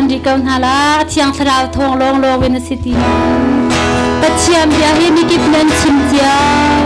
นดีกันฮาลาเชียงสราวทองลงโลเวนสิตีนันปัจเจียมยาให้มีกิบนันชิมเจียว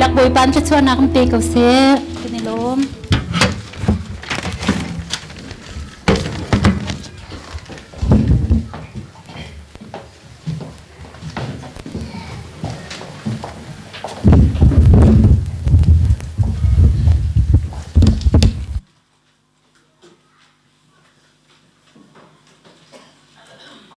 ilak boy panchet suan akum take of se kinilom